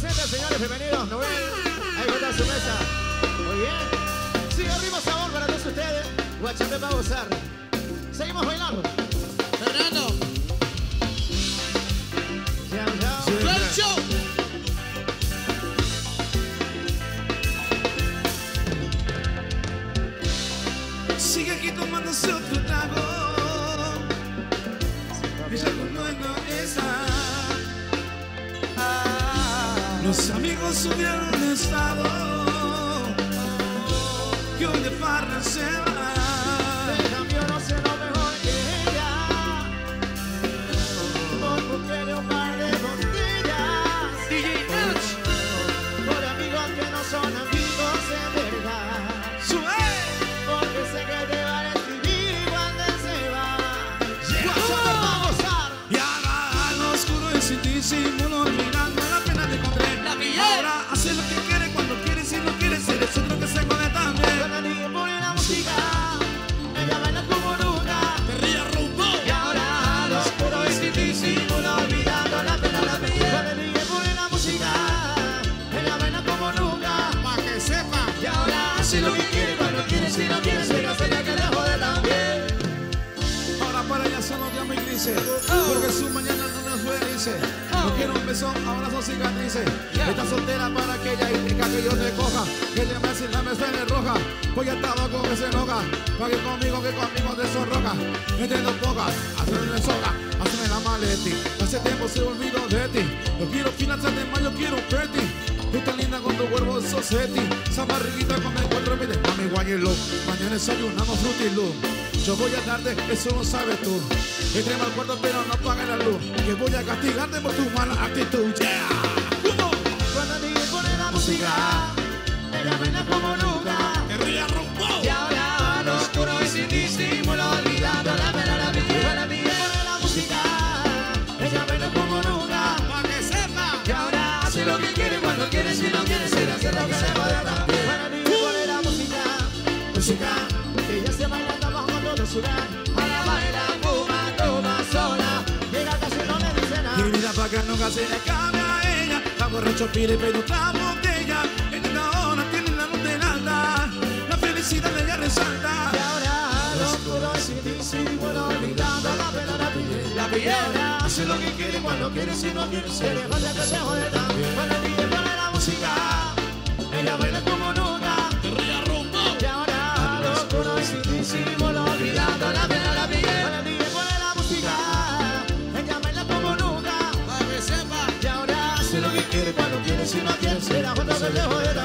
señores, bienvenidos. Noel, ahí está su mesa. Muy bien. Sigue arriba sabor para todos ustedes. Guachate para gozar. Seguimos bailando. Los amigos subieron de estado. Que hoy de farra se va. Porque su mañana no nos fue dice. No quiero un beso, ahora son cicatrices Está soltera para aquella indica que yo te coja Que te me hace la me roja. Ya estaba con que se enoja Pa' que conmigo, que conmigo te sonroja. Entiendo poca, hacerme soga Hazme la maleti. Hace tiempo se olvidó de ti. Yo quiero financiarte más, yo quiero Betty Tú tan linda con tu cuerpo de society Esa barriguita con el cuatro mire Mami guayelo. Mañana desayunamos frutilú Yo voy a darte, eso lo sabes tú Entremos al cuarto pero no apagues la luz Que voy a castigarte por tu mala actitud Yeah ¿Cómo? Cuando niña pone la música, ella baila como nunca. Te ríe rumbo. Y ahora al oscuro y sin disimulo, olvidando la pena la piel. Cuando niña pone la música, ella baila como nunca. Pa' que sepa. Y ahora hace lo que quiere cuando quiere, si no quiere, se le hace lo que jode también. Cuando niña pone la música, música, llega casi que nunca se le acabe a ella La borracho pide pero otra botella En esta hora tiene la luz del alta La felicidad de ella resalta Y ahora al oscuro y sin disimulo, olvidando la pena la piel. La piel ahora hace lo que quiere cuando quiere, si no quiere, se le jode que se jode también. Cuando DJ pone la música, ella baila como nunca. Y ahora al oscuro y sin nunca. Pa' que